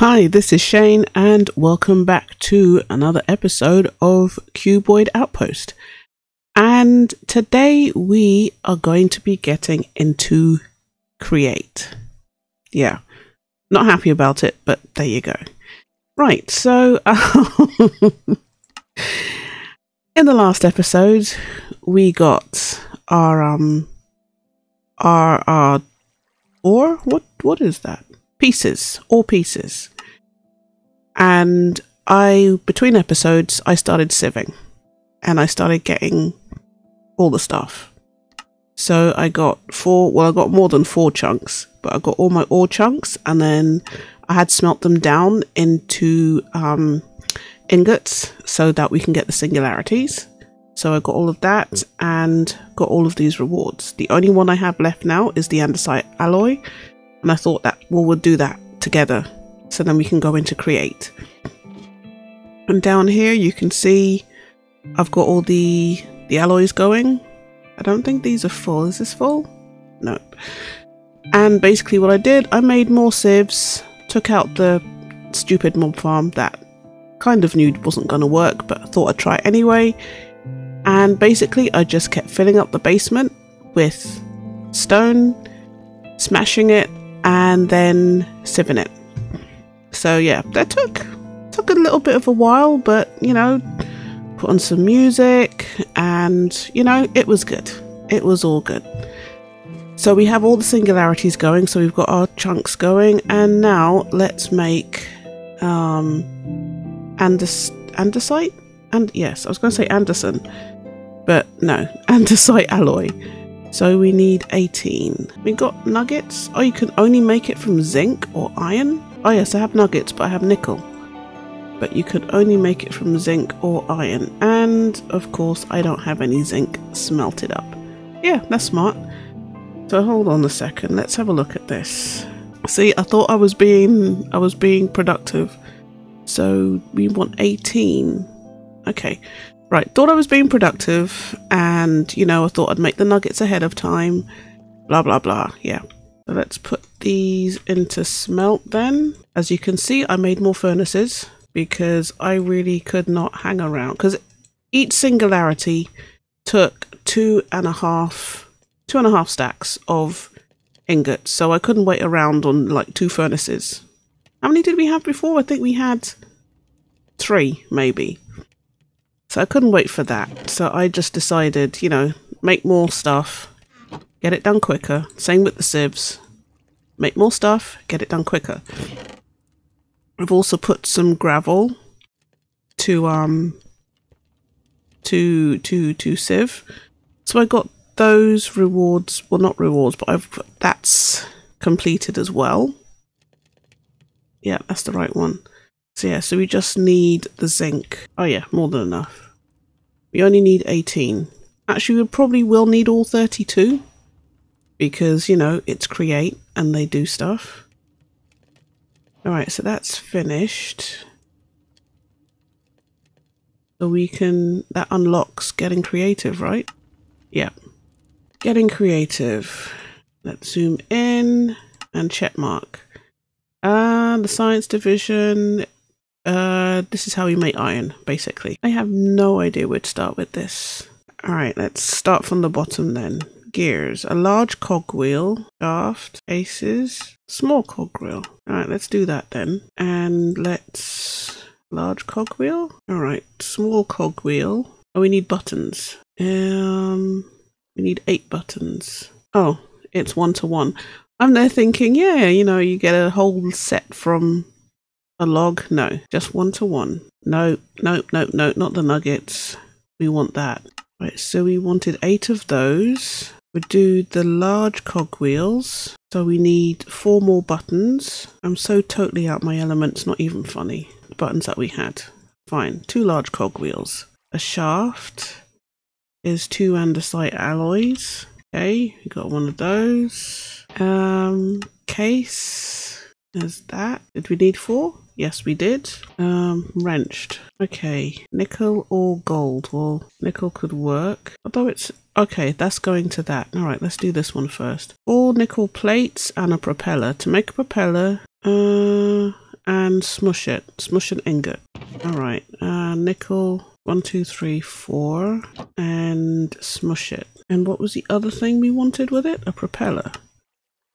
Hi, this is Chaynne, and welcome back to another episode of Cuboid Outpost. And today we are going to be getting into Create. Yeah, not happy about it, but there you go. Right, so in the last episode, we got our um our our or what what is that? Pieces, all pieces. And I between episodes I started sieving and I started getting all the stuff. So I got four well I got more than four chunks, but I got all my ore chunks and then I had smelt them down into um ingots so that we can get the singularities. So I got all of that and got all of these rewards. The only one I have left now is the andesite alloy, and I thought that well we'll do that together, so then we can go into create. And down here you can see I've got all the the alloys going. I don't think these are full. Is this full? No. And basically what I did, I made more sieves, took out the stupid mob farm that kind of knew wasn't going to work, but I thought I'd try anyway. And basically, I just kept filling up the basement with stone, smashing it, and then sieving it. So yeah, that took took a little bit of a while, but you know, put on some music, and you know, it was good. It was all good. So we have all the singularities going. So we've got our chunks going, and now let's make um, Andes andesite. And yes, I was going to say Anderson, but no, andesite alloy. So we need 18. We got nuggets. Oh, you can only make it from zinc or iron. Oh yes, I have nuggets, but I have nickel. But you could only make it from zinc or iron. And of course, I don't have any zinc smelted up. Yeah, that's smart. So hold on a second. Let's have a look at this. See, I thought I was being I was being productive. So we want 18. Okay. Right. Thought I was being productive and, you know, I thought I'd make the nuggets ahead of time. Blah, blah, blah. Yeah. So let's put these into smelt then. As you can see, I made more furnaces because I really could not hang around because each singularity took two and a half, two and a half stacks of ingots. So I couldn't wait around on like two furnaces. How many did we have before? I think we had three, maybe. So I couldn't wait for that. So I just decided, you know, make more stuff, get it done quicker. Same with the sieves. Make more stuff, get it done quicker. I've also put some gravel to um to to to sieve. So I got those rewards, well not rewards, but I've that's completed as well. Yeah, that's the right one. So yeah, so we just need the zinc. Oh yeah, more than enough. We only need 18. Actually, we probably will need all 32. Because, you know, it's create and they do stuff. Alright, so that's finished. So we can... That unlocks getting creative, right? Yeah. Getting creative. Let's zoom in and check mark. Uh, the science division uh, this is how we make iron, basically. I have no idea where to start with this. Alright, let's start from the bottom then. Gears. A large cogwheel. Shaft. Aces. Small cogwheel. Alright, let's do that then. And let's... Large cogwheel? Alright, small cogwheel. Oh, we need buttons. Um, we need eight buttons. Oh, it's one to one. I'm there thinking, yeah, you know, you get a whole set from a log? No, just one to one. No, no, no, no, not the nuggets. We want that. Right, so we wanted eight of those. We do the large cogwheels. So we need four more buttons. I'm so totally out my elements, not even funny. The buttons that we had. Fine, two large cogwheels. A shaft is two andesite alloys. Okay, we got one of those. Um, case is that. Did we need four? Yes, we did. Um, wrenched. Okay, nickel or gold? Well, nickel could work. Although it's... Okay, that's going to that. Alright, let's do this one first. Four nickel plates and a propeller. To make a propeller, uh, and and smush it. Smush an ingot. All right. Uh, nickel. One, two, three, four. And smush it. And what was the other thing we wanted with it? A propeller.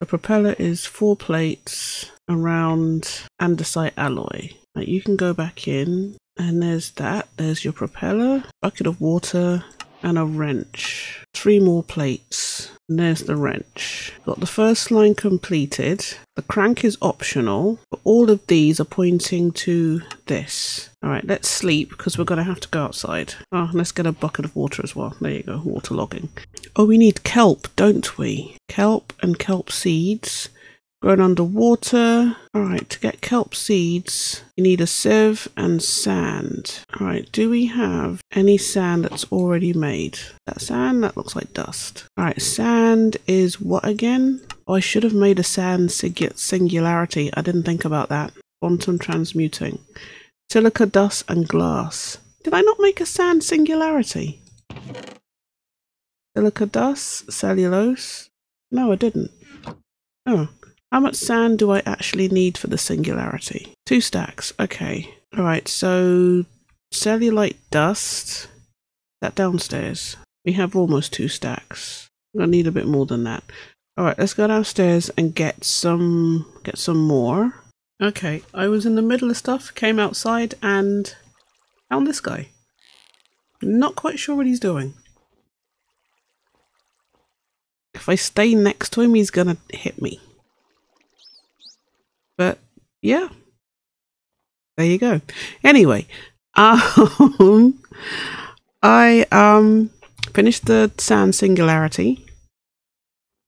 A propeller is four plates around andesite alloy. Right, you can go back in and there's that. There's your propeller, bucket of water, and a wrench. Three more plates. And there's the wrench. Got the first line completed. The crank is optional, but all of these are pointing to this. All right, let's sleep because we're going to have to go outside. Oh, let's get a bucket of water as well. There you go, water logging. Oh, we need kelp, don't we? Kelp and kelp seeds grown underwater. Alright, to get kelp seeds, you need a sieve and sand. Alright, do we have any sand that's already made? That sand, that looks like dust. Alright, sand is what again? Oh, I should have made a sand singularity. I didn't think about that. Quantum transmuting. Silica, dust, and glass. Did I not make a sand singularity? Silica dust, cellulose. No, I didn't. Oh, how much sand do I actually need for the singularity? Two stacks. Okay. All right. So cellulite dust. That downstairs. We have almost two stacks. I need a bit more than that. All right. Let's go downstairs and get some get some more. Okay. I was in the middle of stuff. Came outside and found this guy. Not quite sure what he's doing. If I stay next to him, he's gonna hit me. But yeah, there you go. Anyway, um, I um finished the sand singularity.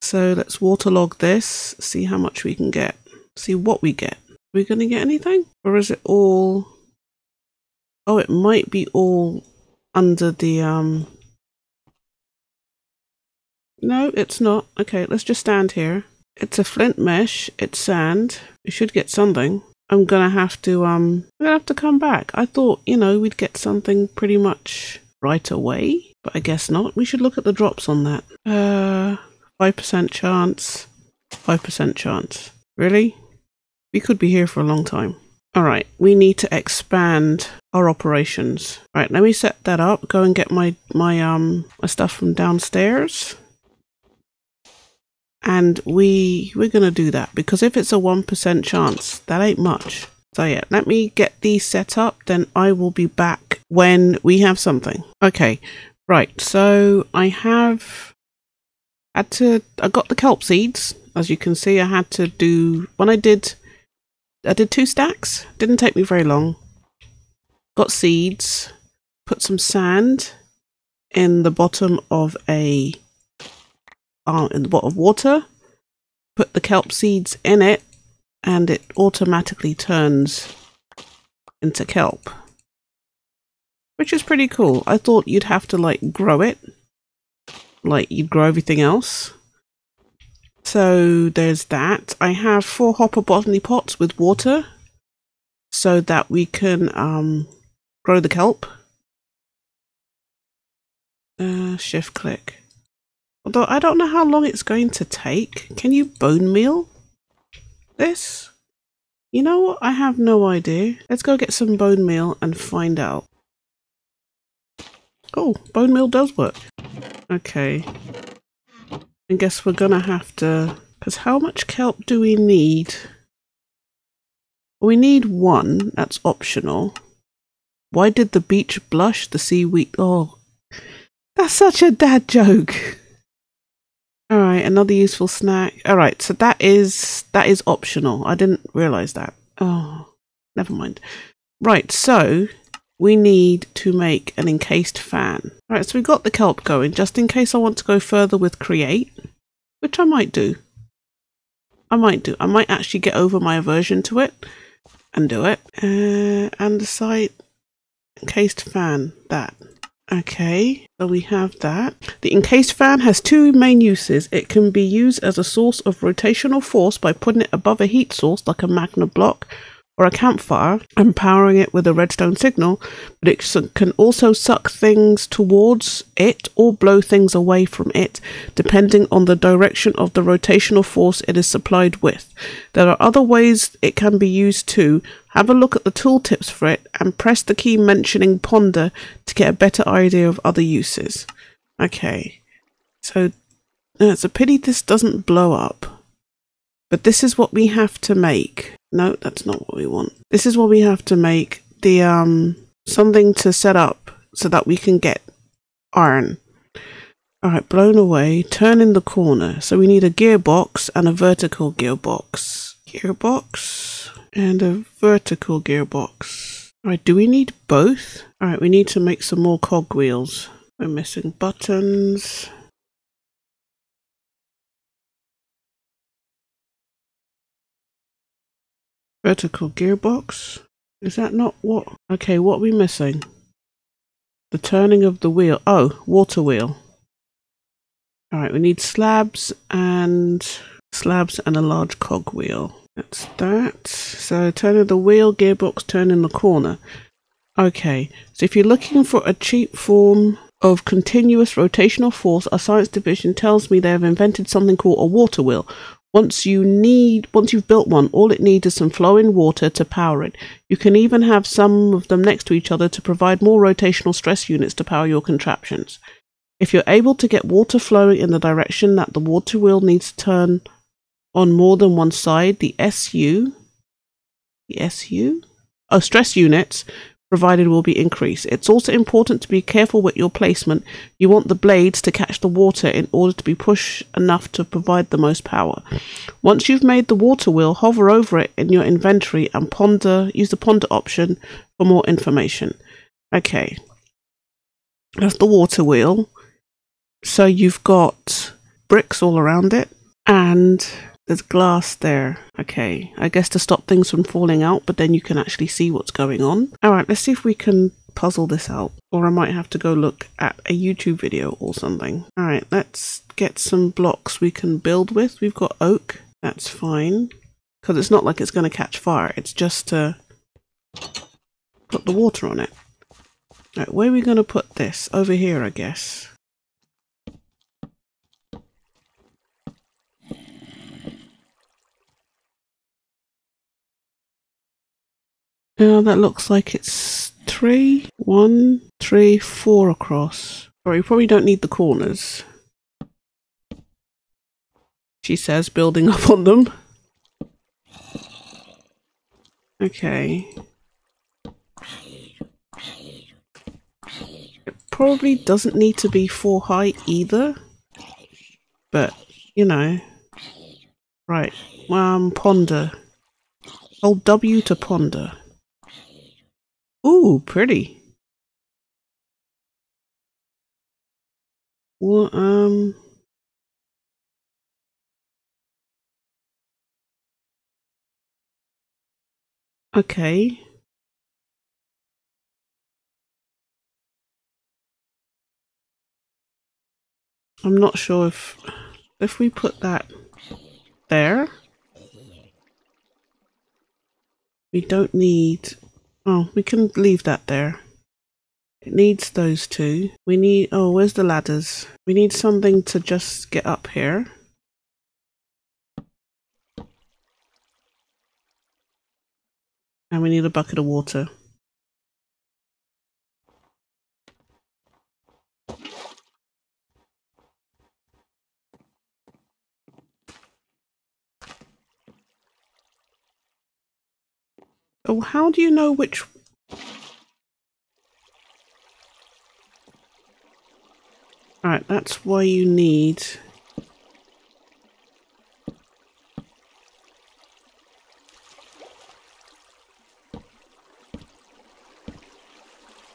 So let's waterlog this, see how much we can get, see what we get. Are we going to get anything? Or is it all... Oh, it might be all under the... um. No, it's not. Okay, let's just stand here. It's a flint mesh. It's sand. We should get something. I'm gonna have to um I'm gonna have to come back. I thought, you know, we'd get something pretty much right away, but I guess not. We should look at the drops on that. Uh five percent chance. Five percent chance. Really? We could be here for a long time. Alright, we need to expand our operations. Right, let me set that up. Go and get my my um my stuff from downstairs and we we're gonna do that because if it's a one percent chance that ain't much. So yeah let me get these set up then i will be back when we have something. Okay right so i have had to i got the kelp seeds. As you can see i had to do when i did i did two stacks. Didn't take me very long. Got seeds put some sand in the bottom of a uh, in the bottle of water, put the kelp seeds in it, and it automatically turns into kelp. Which is pretty cool. I thought you'd have to like grow it, like you'd grow everything else. So there's that. I have four hopper botany pots with water so that we can um, grow the kelp. Uh, shift click. Although I don't know how long it's going to take. Can you bone meal this? You know what? I have no idea. Let's go get some bone meal and find out. Oh, bone meal does work. Okay. I guess we're gonna have to... Because how much kelp do we need? We need one. That's optional. Why did the beach blush? The seaweed... Oh, that's such a dad joke. All right, another useful snack. All right, so that is that is optional. I didn't realize that. Oh, never mind. Right, so we need to make an encased fan. All right, so we got the kelp going just in case I want to go further with create, which I might do. I might do. I might actually get over my aversion to it and do it. Uh, andesite encased fan, that. Okay, so we have that. The encased fan has two main uses. It can be used as a source of rotational force by putting it above a heat source like a magma block, or a campfire and powering it with a redstone signal, but it can also suck things towards it or blow things away from it, depending on the direction of the rotational force it is supplied with. There are other ways it can be used too. Have a look at the tooltips for it and press the key mentioning ponder to get a better idea of other uses. Okay, so uh, it's a pity this doesn't blow up. But this is what we have to make. No, that's not what we want. This is what we have to make the um something to set up so that we can get iron. Alright, blown away, turn in the corner. So we need a gearbox and a vertical gearbox. Gearbox and a vertical gearbox. Alright, do we need both? Alright, we need to make some more cogwheels. We're missing buttons. Vertical gearbox. Is that not what? Okay, what are we missing? The turning of the wheel. Oh, water wheel. Alright, we need slabs and slabs and a large cog wheel. That's that. So turning the wheel, gearbox, turn in the corner. Okay, so if you're looking for a cheap form of continuous rotational force, our science division tells me they have invented something called a water wheel. Once you need, once you've built one, all it needs is some flowing water to power it. You can even have some of them next to each other to provide more rotational stress units to power your contraptions. If you're able to get water flowing in the direction that the water wheel needs to turn on more than one side, the SU, the SU, oh, stress units provided will be increased. It's also important to be careful with your placement. You want the blades to catch the water in order to be pushed enough to provide the most power. Once you've made the water wheel, hover over it in your inventory and ponder use the ponder option for more information. Okay. That's the water wheel. So you've got bricks all around it and there's glass there. Okay, I guess to stop things from falling out, but then you can actually see what's going on. Alright, let's see if we can puzzle this out. Or I might have to go look at a YouTube video or something. Alright, let's get some blocks we can build with. We've got oak. That's fine. Because it's not like it's going to catch fire. It's just to put the water on it. Right, where are we going to put this? Over here, I guess. Now that looks like it's three, one, three, four across. Or you probably don't need the corners. She says, building up on them. Okay. It probably doesn't need to be four high either. But, you know. Right. Um, ponder. Hold W to ponder. Ooh, pretty. Well, um. Okay. I'm not sure if if we put that there we don't need oh we can leave that there. It needs those two. We need oh where's the ladders? We need something to just get up here. And we need a bucket of water Oh, how do you know which? Alright, that's why you need...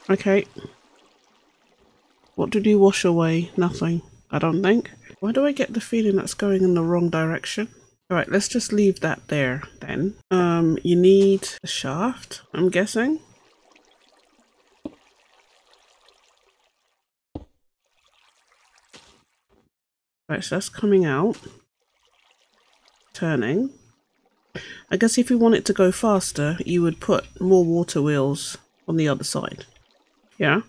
Okay. What did you wash away? Nothing, I don't think. Why do I get the feeling that's going in the wrong direction? Alright, let's just leave that there then. Um, you need a shaft, I'm guessing. Right, so that's coming out. Turning. I guess if you want it to go faster, you would put more water wheels on the other side. Yeah?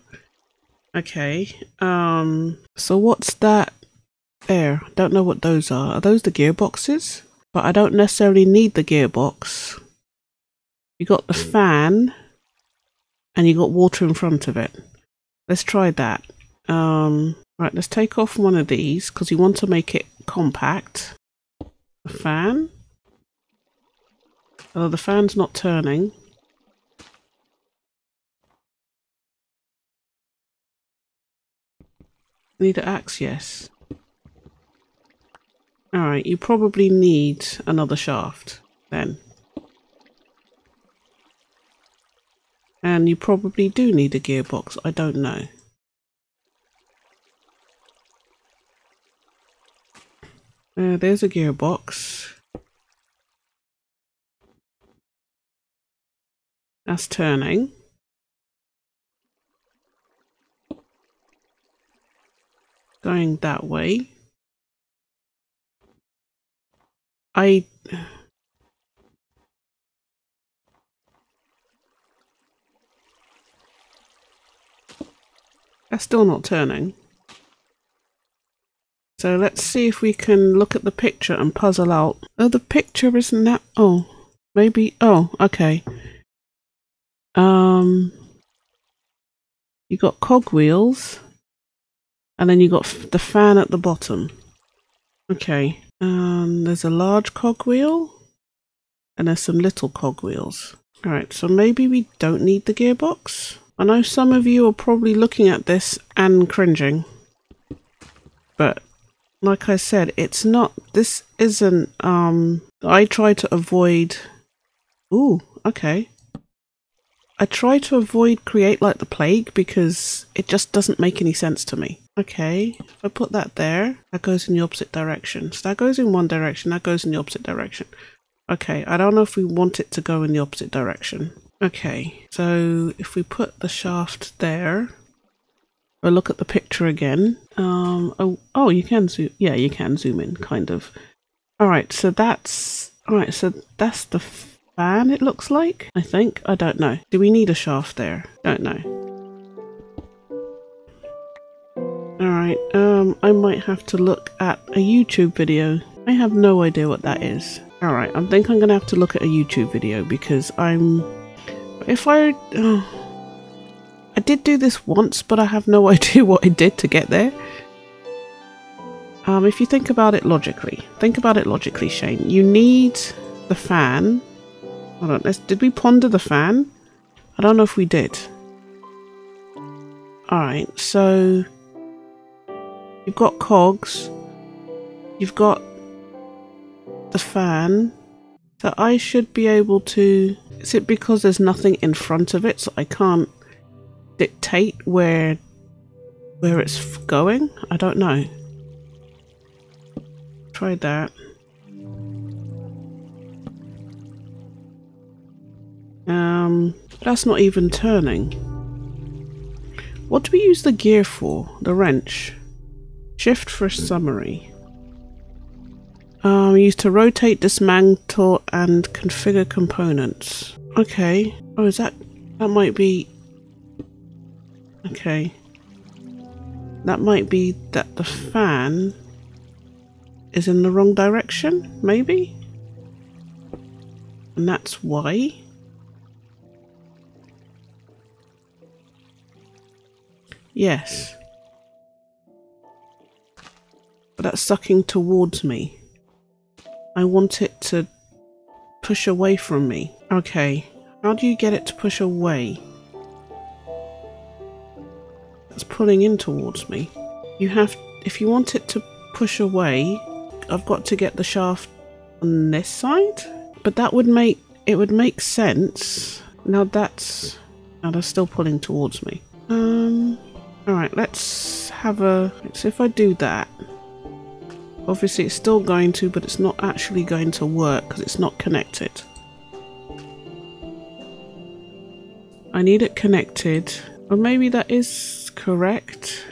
Okay. Um, so what's that there? Don't know what those are. Are those the gearboxes? But I don't necessarily need the gearbox. You got the fan and you got water in front of it. Let's try that. Um, right, let's take off one of these because you want to make it compact. The fan. Oh, the fan's not turning. Need an axe, yes. Alright, you probably need another shaft then. And you probably do need a gearbox, I don't know. Uh, there's a gearbox. That's turning. Going that way. I That's still not turning. So let's see if we can look at the picture and puzzle out. Oh, the picture isn't that... Oh, maybe... Oh, okay. Um, You got cogwheels. And then you got the fan at the bottom. Okay. Um, there's a large cogwheel. And there's some little cogwheels. Alright, so maybe we don't need the gearbox? I know some of you are probably looking at this and cringing, but like I said, it's not, this isn't, um, I try to avoid, ooh, okay. I try to avoid create like the plague because it just doesn't make any sense to me. Okay, if I put that there, that goes in the opposite direction. So that goes in one direction, that goes in the opposite direction. Okay, I don't know if we want it to go in the opposite direction. Okay, so if we put the shaft there, or look at the picture again. Um, oh, oh, you can zoom. Yeah, you can zoom in, kind of. All right, so that's all right. So that's the fan. It looks like. I think. I don't know. Do we need a shaft there? Don't know. All right. Um, I might have to look at a YouTube video. I have no idea what that is. All right. I think I'm gonna have to look at a YouTube video because I'm if I... I did do this once, but I have no idea what I did to get there. Um, if you think about it logically, think about it logically, Chaynne. You need the fan. Hold on, let's, did we ponder the fan? I don't know if we did. Alright, so you've got cogs, you've got the fan, so I should be able to is it because there's nothing in front of it so I can't dictate where where it's going? I don't know. Try that. Um, that's not even turning. What do we use the gear for? The wrench. Shift for a summary. Um, used to rotate, dismantle, and configure components. Okay. Oh, is that... That might be... Okay. That might be that the fan is in the wrong direction, maybe? And that's why? Yes. That's sucking towards me. I want it to push away from me. Okay, how do you get it to push away? It's pulling in towards me. You have, if you want it to push away, I've got to get the shaft on this side? But that would make, it would make sense. Now that's, now they're still pulling towards me. Um, alright, let's have a, let's if I do that. Obviously it's still going to, but it's not actually going to work because it's not connected. I need it connected. Or maybe that is correct.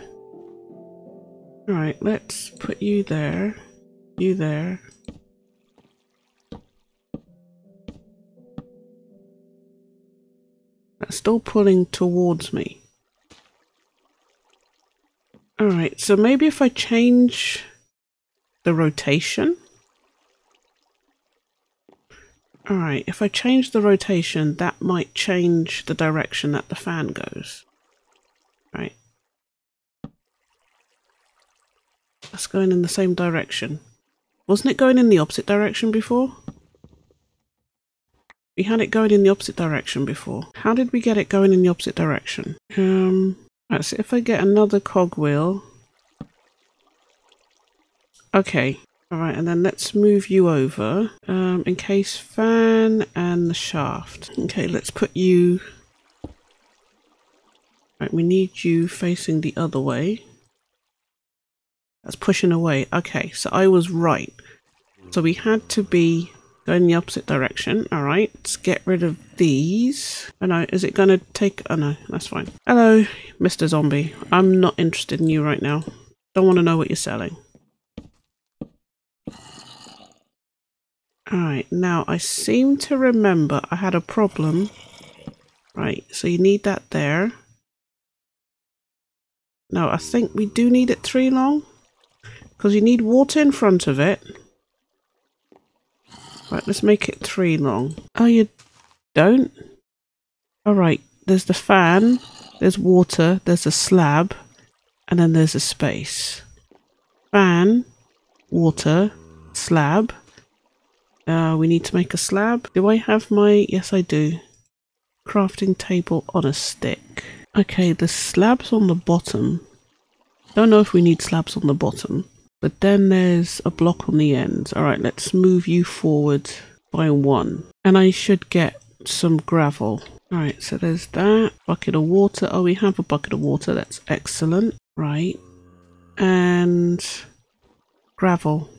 Alright, let's put you there. You there. That's still pulling towards me. Alright, so maybe if I change the rotation. Alright, if I change the rotation, that might change the direction that the fan goes. Right. That's going in the same direction. Wasn't it going in the opposite direction before? We had it going in the opposite direction before. How did we get it going in the opposite direction? Um, so if I get another cogwheel. Okay, alright, and then let's move you over. Um, encase fan and the shaft. Okay, let's put you... Right, we need you facing the other way. That's pushing away. Okay, so I was right. So we had to be going the opposite direction. All right, let's get rid of these. Oh no, is it going to take... Oh no, that's fine. Hello, Mr. Zombie. I'm not interested in you right now. Don't want to know what you're selling. Alright, now I seem to remember I had a problem. Right, so you need that there. No, I think we do need it three long. Because you need water in front of it. Right, let's make it three long. Oh, you don't? Alright, there's the fan, there's water, there's a slab, and then there's a space. Fan, water, slab. Uh, we need to make a slab. Do I have my... Yes, I do. Crafting table on a stick. Okay, the slab's on the bottom. Don't know if we need slabs on the bottom. But then there's a block on the end. All right, let's move you forward by one. And I should get some gravel. All right, so there's that. Bucket of water. Oh, we have a bucket of water. That's excellent. Right. And gravel.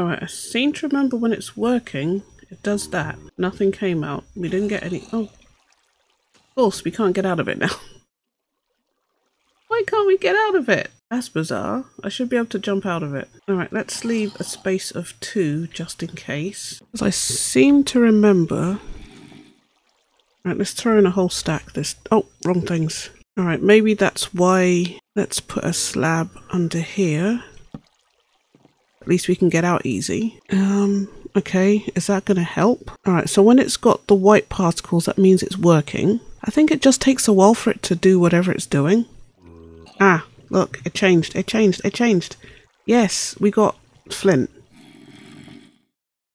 Alright, I seem to remember when it's working, it does that. Nothing came out. We didn't get any... Oh, Of course, we can't get out of it now. Why can't we get out of it? That's bizarre. I should be able to jump out of it. Alright, let's leave a space of two just in case. As I seem to remember... Alright, let's throw in a whole stack this... Oh, wrong things. Alright, maybe that's why... Let's put a slab under here. At least we can get out easy. Um, okay, is that going to help? Alright, so when it's got the white particles, that means it's working. I think it just takes a while for it to do whatever it's doing. Ah, look, it changed, it changed, it changed. Yes, we got flint.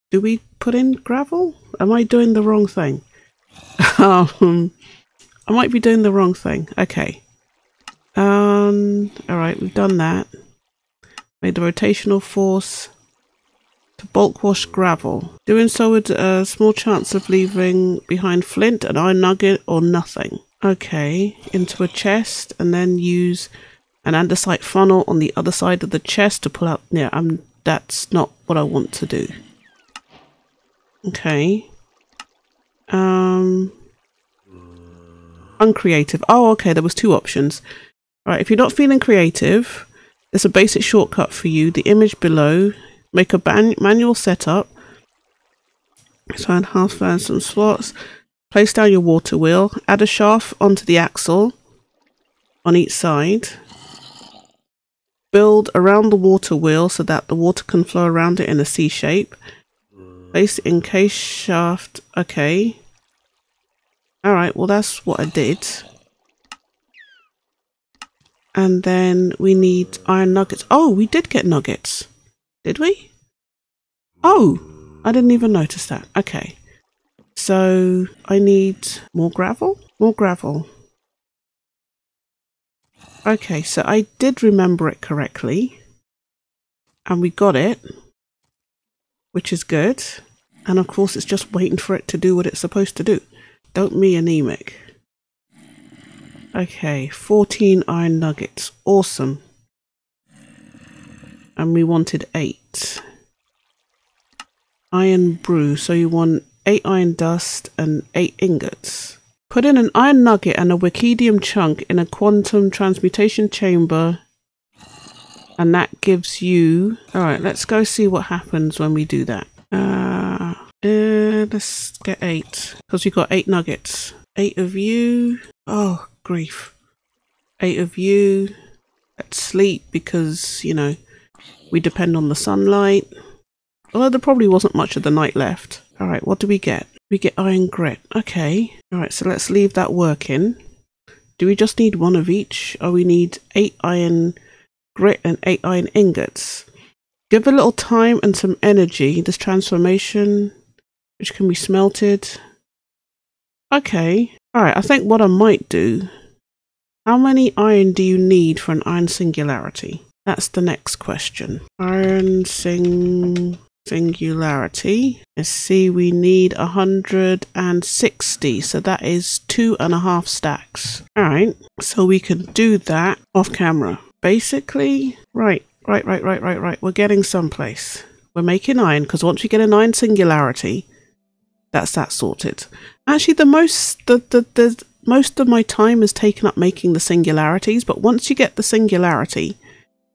Do we put in gravel? Am I doing the wrong thing? um, I might be doing the wrong thing. Okay. Um, alright, we've done that. Made the rotational force to bulk wash gravel. Doing so with a small chance of leaving behind flint, an iron nugget, or nothing. Okay, into a chest and then use an andesite funnel on the other side of the chest to pull out. Yeah, I'm, that's not what I want to do. Okay. Um, uncreative. Oh, okay, there was two options. All right, if you're not feeling creative, there's a basic shortcut for you. The image below Make a manual setup. Sign half fan some slots. Place down your water wheel. Add a shaft onto the axle on each side. Build around the water wheel so that the water can flow around it in a C shape. Place in case shaft. Okay. Alright, well that's what I did. And then we need iron nuggets. Oh, we did get nuggets. Did we? Oh, I didn't even notice that. Okay. So I need more gravel? More gravel. Okay, so I did remember it correctly. And we got it. Which is good. And of course it's just waiting for it to do what it's supposed to do. Don't be anemic. Okay, 14 iron nuggets. Awesome and we wanted eight. Iron brew, so you want eight iron dust and eight ingots. Put in an iron nugget and a wickidium chunk in a quantum transmutation chamber And that gives you... Alright, let's go see what happens when we do that. Uh, uh, let's get eight. Because we've got eight nuggets. Eight of you. Oh, grief. Eight of you. Let's sleep because, you know, we depend on the sunlight. Although there probably wasn't much of the night left. Alright, what do we get? We get iron grit. Okay. Alright, so let's leave that working. Do we just need one of each? Or we need eight iron grit and eight iron ingots? Give a little time and some energy. This transformation, which can be smelted. Okay. Alright, I think what I might do. How many iron do you need for an iron singularity? That's the next question. Iron sing singularity. Let's see, we need 160, so that is two and a half stacks. Alright, so we can do that off camera. Basically, right, right, right, right, right, right, we're getting someplace. We're making iron, because once we get an iron singularity, that's that sorted. Actually, the most, the, the, the, most of my time is taken up making the singularities, but once you get the singularity,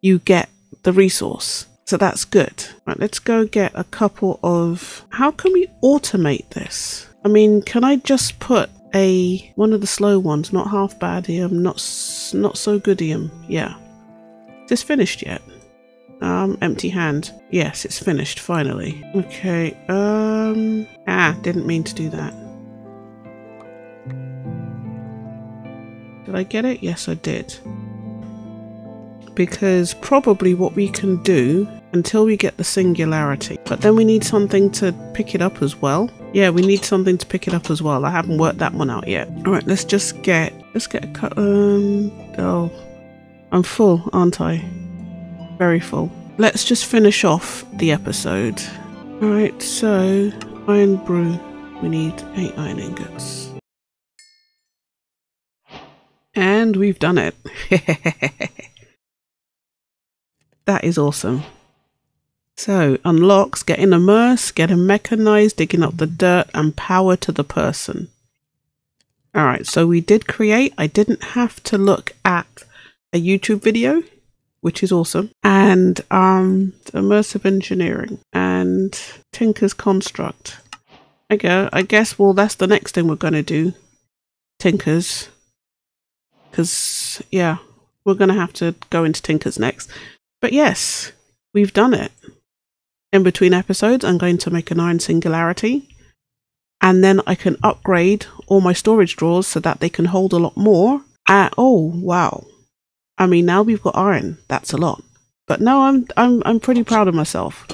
you get the resource. So that's good. Right, let's go get a couple of... How can we automate this? I mean, can I just put a... One of the slow ones, not half badium, not, not so goodium. Yeah. Is this finished yet? Um, empty hand. Yes, it's finished, finally. Okay, um... Ah, didn't mean to do that. Did I get it? Yes, I did because probably what we can do until we get the singularity. But then we need something to pick it up as well. Yeah, we need something to pick it up as well. I haven't worked that one out yet. All right, let's just get, let's get a cut. Um, oh, I'm full, aren't I? Very full. Let's just finish off the episode. All right, so iron brew. We need eight iron ingots. And we've done it. that is awesome. So, unlocks getting immersed, getting mechanized, digging up the dirt, and power to the person. Alright, so we did create. I didn't have to look at a YouTube video, which is awesome. And um, immersive engineering and Tinker's construct. I go. I guess. Well, that's the next thing we're going to do. Tinkers, because yeah, we're going to have to go into Tinkers next. But yes, we've done it in between episodes, I'm going to make an iron singularity. And then I can upgrade all my storage drawers so that they can hold a lot more. Uh, oh, wow. I mean, now we've got iron. That's a lot. But no, I'm, I'm, I'm pretty proud of myself.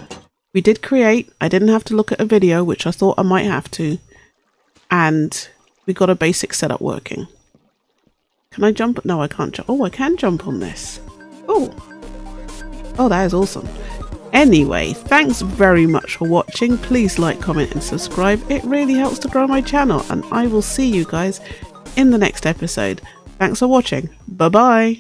We did create. I didn't have to look at a video, which I thought I might have to. And we got a basic setup working. Can I jump? No, I can't jump. Oh, I can jump on this. Oh. Oh, that is awesome. Anyway, thanks very much for watching. Please like, comment and subscribe. It really helps to grow my channel and I will see you guys in the next episode. Thanks for watching. Bye bye.